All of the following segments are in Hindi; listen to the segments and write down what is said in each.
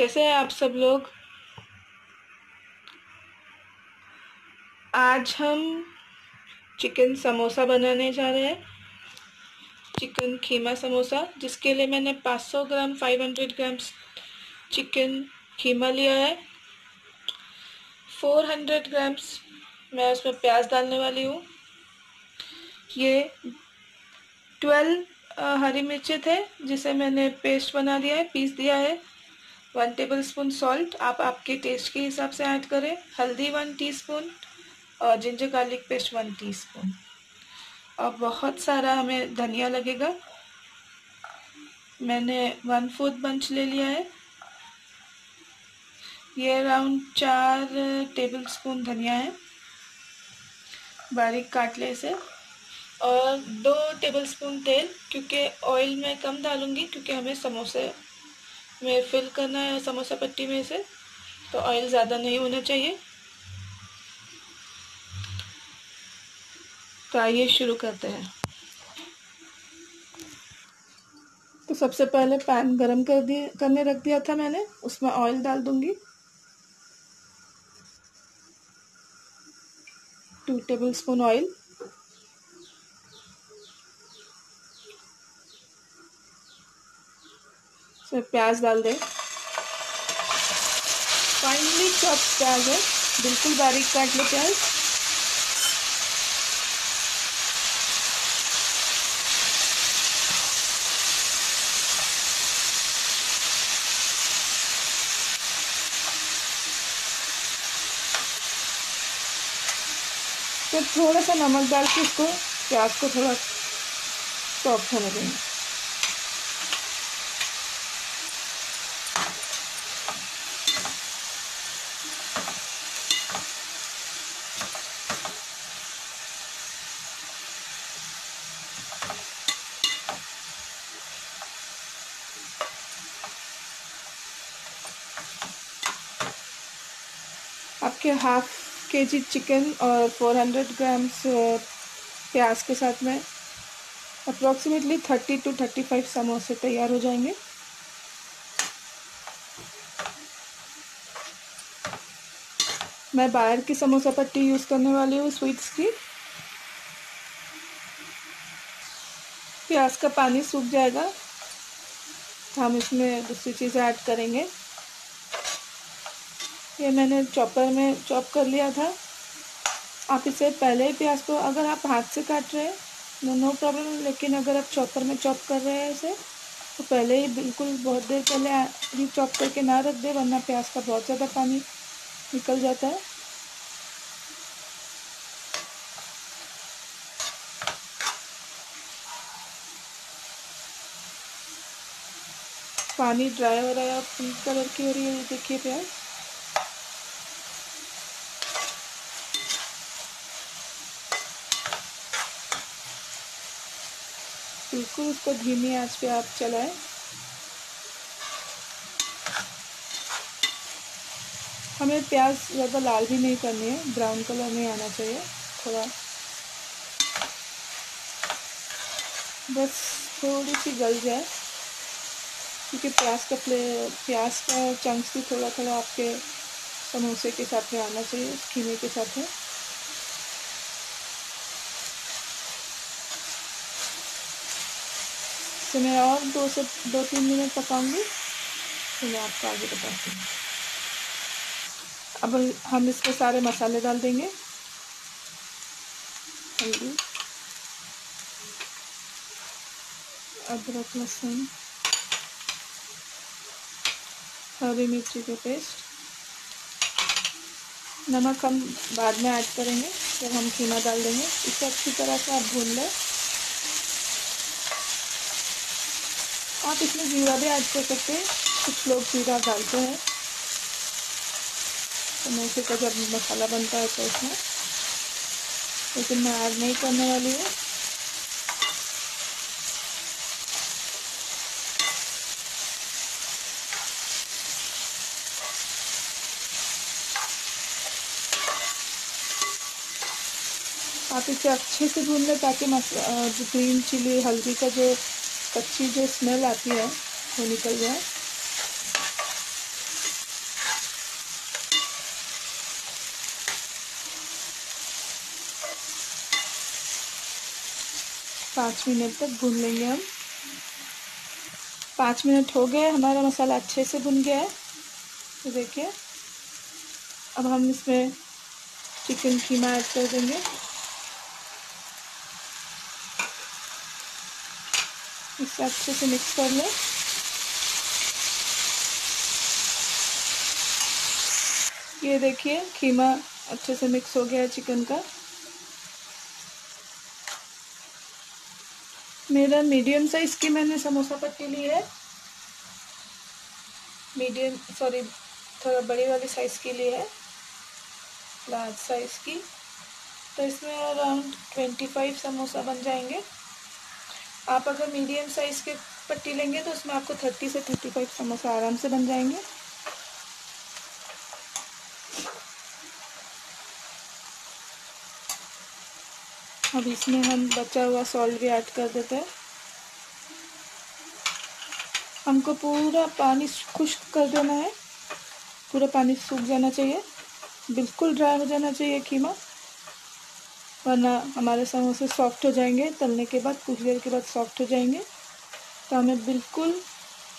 कैसे हैं आप सब लोग? आज हम चिकन समोसा बनाने जा रहे हैं। चिकन खीमा समोसा, जिसके लिए मैंने 500 ग्राम 500 ग्राम चिकन खीमा लिया है। 400 ग्राम्स मैं उसमें प्याज डालने वाली हूँ। ये 12 हरी मिर्चे थे, जिसे मैंने पेस्ट बना दिया है, पीस दिया है। वन टेबल स्पून सॉल्ट आप आपके टेस्ट के हिसाब से ऐड करें। हल्दी वन टीस्पून और ginger garlic paste one teaspoon. और बहुत सारा हमें धनिया लगेगा। मैंने वन फोर्थ बंच ले लिया है। ये अराउंड चार टेबल स्पून धनिया है। बारीक काट ले इसे। और दो टेबलस्पून तेल, क्योंकि ऑयल मैं कम डालूँगी, क्योंकि हमें समोसे में फिल करना है समोसा पट्टी में से तो ऑयल ज़्यादा नहीं होना चाहिए। तो आइए शुरू करते हैं। तो सबसे पहले पैन गरम कर दिए, करने रख दिया था मैंने, उसमें ऑयल डाल दूँगी। टू टेबल स्पून ऑयल इसमें प्याज डाल दें। फाइनली चॉप प्याज है। बिल्कुल बारीक काट लो प्याज फिर थोड़ा सा नमक डाल के इसको प्याज को थोड़ा सॉफ्ट होने देंगे। आपके हाफ़ के जी चिकन और 400 ग्राम्स प्याज के साथ में अप्रॉक्सीमेटली 30 टू 35 समोसे तैयार हो जाएँगे। मैं बाहर की समोसा पट्टी यूज़ करने वाली हूँ स्वीट्स की। प्याज का पानी सूख जाएगा। हम इसमें दूसरी चीज़ें ऐड करेंगे। ये मैंने चॉपर में चॉप कर लिया था। आप इसे पहले ही प्याज को अगर आप हाथ से काट रहे हैं नो नो प्रॉब्लम लेकिन अगर आप चॉपर में चॉप कर रहे हैं इसे तो पहले ही बिल्कुल बहुत देर पहले ही चॉप करके ना रख दे, वरना प्याज का बहुत ज़्यादा पानी निकल जाता है। पानी ड्राई हो रहा है और पिंक कलर की हो रही है देखिए प्याज। बिल्कुल उसको धीमी आँच पे आप चलाएँ। हमें प्याज ज़्यादा लाल भी नहीं करनी है, ब्राउन कलर में आना चाहिए, थोड़ा। बस थोड़ी सी गल जाए, क्योंकि प्याज का फ्ले प्याज का चंक्स भी थोड़ा थोड़ा आपके समोसे के साथ में आना चाहिए, खीमे के साथ में। तो मैं और दो से, दो तीन मिनट पकाऊँगी तो मैं आपको आगे बताती हूँ। अब हम इसके सारे मसाले डाल देंगे। हल्दी, अदरक, लहसुन, हरी मिर्ची का पेस्ट। नमक हम बाद में ऐड करेंगे जब हम कीमा डाल देंगे। इसे अच्छी तरह से आप भून लें। आप इसमें जीरा भी ऐड कर सकते हैं। कुछ लोग जीरा डालते हैं। समोसे का जब मसाला बनता है तो इसमें। लेकिन मैं ऐड नहीं करने वाली हूँ। आप इसे अच्छे से भून लें ताकि जो ग्रीन चिली हल्दी का जो कच्ची जो स्मेल आती है, वो निकल जाए। पाँच मिनट तक भून लेंगे हम। पाँच मिनट हो गए, हमारा मसाला अच्छे से भुन गया है। तो देखिए, अब हम इसमें चिकन कीमा ऐड कर देंगे। इसे अच्छे से मिक्स कर लें। ये देखिए खीमा अच्छे से मिक्स हो गया है चिकन का। मेरा मीडियम साइज़ की मैंने समोसा पट्टी ली है। मीडियम सॉरी थोड़ा बड़ी वाली साइज़ की ली है। लार्ज साइज़ की। तो इसमें अराउंड ट्वेंटी फाइव समोसा बन जाएँगे। आप अगर मीडियम साइज़ के पट्टी लेंगे तो उसमें आपको थर्टी से थर्टी फाइव समोसा आराम से बन जाएँगे। अब इसमें हम बचा हुआ सॉल्ट भी ऐड कर देते हैं। हमको पूरा पानी खुश्क कर देना है। पूरा पानी सूख जाना चाहिए। बिल्कुल ड्राई हो जाना चाहिए कीमा वरना हमारे समोसे सॉफ्ट हो जाएँगे, तलने के बाद, कुछ देर के बाद सॉफ्ट हो जाएँगे। तो हमें बिल्कुल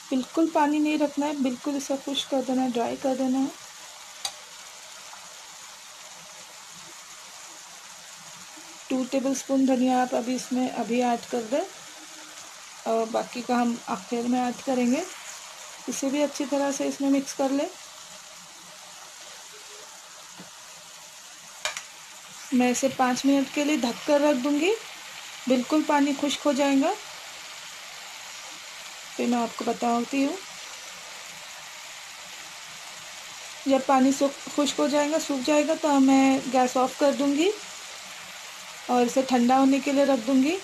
बिल्कुल पानी नहीं रखना है, बिल्कुल इसे खुश कर देना है ड्राई कर देना है। टू टेबल स्पून धनिया आप अभी इसमें अभी ऐड कर दें, और बाकी का हम आखिर में ऐड करेंगे। इसे भी अच्छी तरह से इसमें मिक्स कर लें। मैं इसे पाँच मिनट के लिए ढक कर रख दूँगी। बिल्कुल पानी खुश्क हो जाएगा। फिर मैं आपको बताती हूँ। जब पानी सूख खुश्क हो जाएगा, सूख जाएगा तो मैं गैस ऑफ़ कर दूँगी और इसे ठंडा होने के लिए रख दूँगी।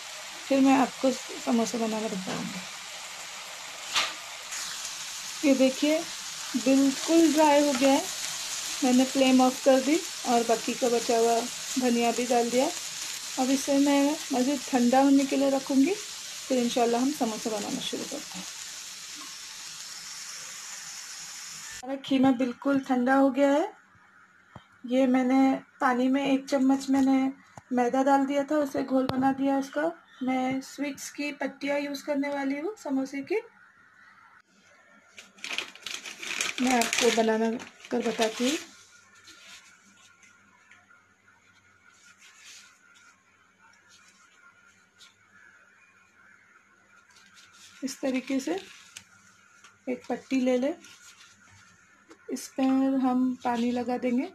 फिर मैं आपको समोसा बनाना बताऊँगी। ये देखिए, बिल्कुल ड्राई हो गया है। मैंने फ्लेम ऑफ़ कर दी और बाकी का बचा हुआ धनिया भी डाल दिया। अब इसे मैं मज़ीद ठंडा होने के लिए रखूँगी, फिर इंशाल्लाह हम समोसा बनाना शुरू करते हैं। हमारा खीमा बिल्कुल ठंडा हो गया है। ये मैंने पानी में एक चम्मच मैंने मैदा डाल दिया था, उसे घोल बना दिया उसका। मैं स्वीट्स की पट्टियाँ यूज़ करने वाली हूँ समोसे की। मैं आपको बनाना कर बताती हूँ। इस तरीके से एक पट्टी ले लें। इस पर हम पानी लगा देंगे।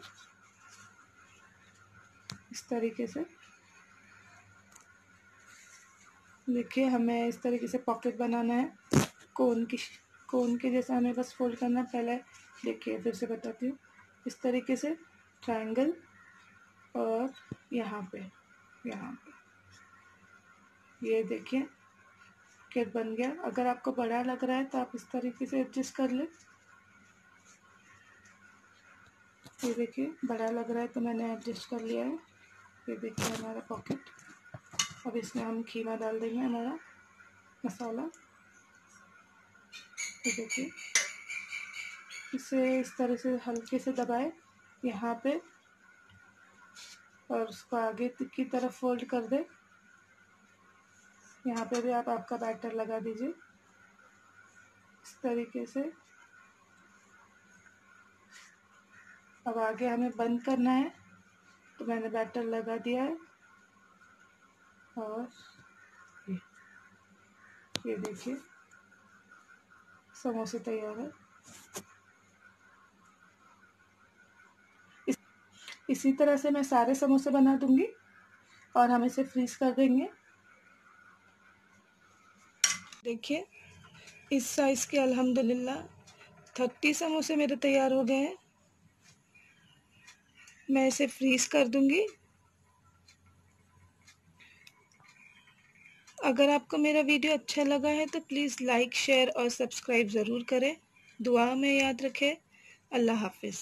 इस तरीके से। देखिए, हमें इस तरीके से पॉकेट बनाना है। कोन की, कोन के जैसा हमें बस फोल्ड करना पहले देखिए, फिर से बताती हूँ। इस तरीके से ट्रायंगल और यहाँ पे यहाँ पे। ये देखिए केक बन गया। अगर आपको बड़ा लग रहा है तो आप इस तरीके से एडजस्ट कर ले। ये देखिए, बड़ा लग रहा है तो मैंने एडजस्ट कर लिया है। ये देखिए हमारा पॉकेट अब इसमें हम खीमा डाल देंगे हमारा मसाला। ये देखिए, इसे इस तरह से हल्के से दबाए यहाँ पे और उसको आगे की तरफ़ फोल्ड कर दे। यहाँ पे भी आप आपका बैटर लगा दीजिए। इस तरीके से। अब आगे हमें बंद करना है। तो मैंने बैटर लगा दिया है। और ये ये देखिए। समोसे तैयार है। इस, इसी तरह से मैं सारे समोसे बना दूँगी। और हम इसे फ्रीज कर देंगे। देखिए, इस साइज़ के अल्हम्दुलिल्लाह, थर्टी समोसे मेरे तैयार हो गए हैं। मैं इसे फ्रीज़ कर दूँगी। अगर आपको मेरा वीडियो अच्छा लगा है तो प्लीज़ लाइक शेयर और सब्सक्राइब ज़रूर करें। दुआ में याद रखें। अल्लाह हाफिज़।